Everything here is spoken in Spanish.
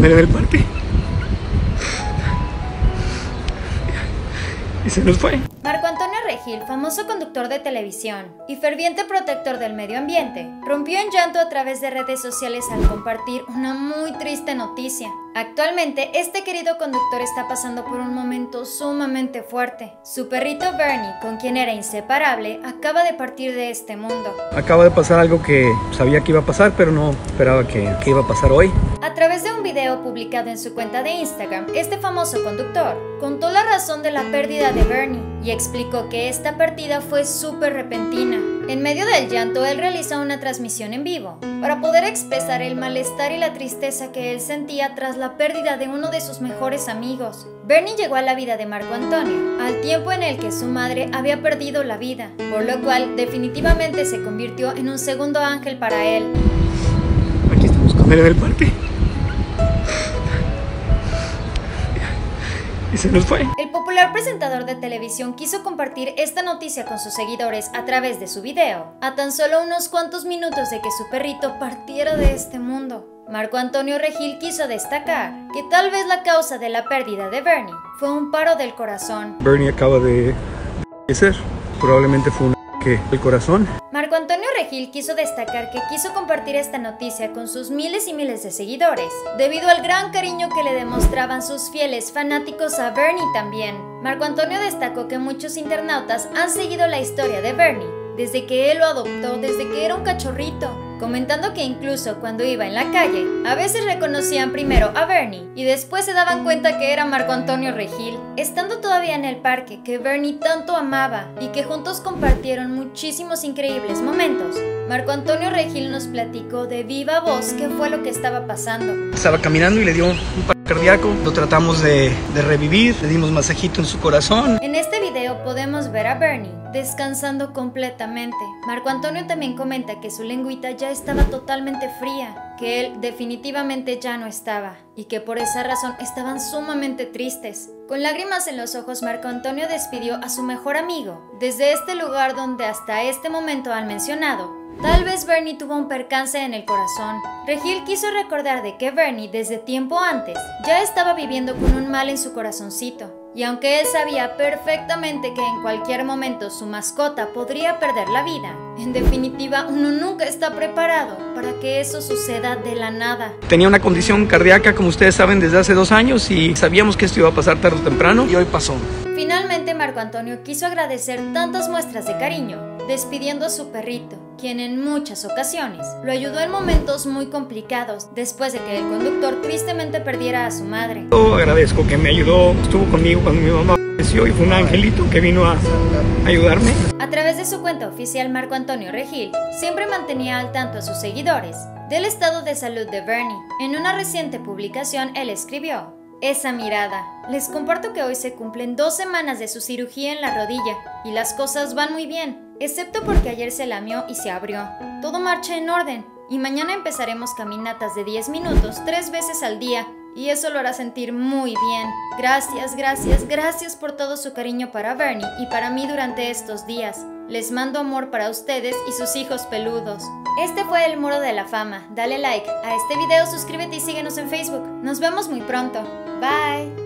comer en el parque. Y se nos fue. Marco Antonio Regil, famoso conductor de televisión y ferviente protector del medio ambiente, rompió en llanto a través de redes sociales al compartir una muy triste noticia. Actualmente, este querido conductor está pasando por un momento sumamente fuerte. Su perrito Bernie, con quien era inseparable, acaba de partir de este mundo. Acaba de pasar algo que sabía que iba a pasar, pero no esperaba que, que iba a pasar hoy. A través de un video publicado en su cuenta de Instagram, este famoso conductor contó la razón de la pérdida de Bernie y explicó que esta partida fue súper repentina. En medio del llanto, él realizó una transmisión en vivo para poder expresar el malestar y la tristeza que él sentía tras la pérdida de uno de sus mejores amigos. Bernie llegó a la vida de Marco Antonio al tiempo en el que su madre había perdido la vida, por lo cual definitivamente se convirtió en un segundo ángel para él. Aquí estamos con él parque. Y se nos fue. El popular presentador de televisión quiso compartir esta noticia con sus seguidores a través de su video, a tan solo unos cuantos minutos de que su perrito partiera de este mundo. Marco Antonio Regil quiso destacar que tal vez la causa de la pérdida de Bernie fue un paro del corazón. Bernie acaba de fallecer. Probablemente fue un el corazón. Marco Antonio Regil quiso destacar que quiso compartir esta noticia con sus miles y miles de seguidores, debido al gran cariño que le demostraban sus fieles fanáticos a Bernie también. Marco Antonio destacó que muchos internautas han seguido la historia de Bernie, desde que él lo adoptó, desde que era un cachorrito, comentando que incluso cuando iba en la calle, a veces reconocían primero a Bernie y después se daban cuenta que era Marco Antonio Regil, estando todavía en el parque que Bernie tanto amaba y que juntos compartieron muchísimos increíbles momentos. Marco Antonio Regil nos platicó de viva voz qué fue lo que estaba pasando. Estaba caminando y le dio un cardíaco. Lo tratamos de, de revivir, le dimos masajito en su corazón. En este video podemos ver a Bernie descansando completamente. Marco Antonio también comenta que su lengüita ya estaba totalmente fría, que él definitivamente ya no estaba y que por esa razón estaban sumamente tristes. Con lágrimas en los ojos, Marco Antonio despidió a su mejor amigo desde este lugar donde hasta este momento han mencionado. Tal vez Bernie tuvo un percance en el corazón. Regil quiso recordar de que Bernie desde tiempo antes ya estaba viviendo con un mal en su corazoncito. Y aunque él sabía perfectamente que en cualquier momento su mascota podría perder la vida, en definitiva uno nunca está preparado para que eso suceda de la nada. Tenía una condición cardíaca, como ustedes saben, desde hace dos años y sabíamos que esto iba a pasar tarde o temprano y hoy pasó. Finalmente Marco Antonio quiso agradecer tantas muestras de cariño, despidiendo a su perrito, quien en muchas ocasiones lo ayudó en momentos muy complicados después de que el conductor tristemente perdiera a su madre. Yo agradezco que me ayudó, estuvo conmigo cuando mi mamá falleció y fue un angelito que vino a ayudarme. A través de su cuenta oficial Marco Antonio Regil, siempre mantenía al tanto a sus seguidores del estado de salud de Bernie. En una reciente publicación él escribió, esa mirada. Les comparto que hoy se cumplen dos semanas de su cirugía en la rodilla y las cosas van muy bien, excepto porque ayer se lamió y se abrió. Todo marcha en orden y mañana empezaremos caminatas de 10 minutos tres veces al día y eso lo hará sentir muy bien. Gracias, gracias, gracias por todo su cariño para Bernie y para mí durante estos días. Les mando amor para ustedes y sus hijos peludos. Este fue el Muro de la Fama. Dale like a este video, suscríbete y síguenos en Facebook. Nos vemos muy pronto. Bye.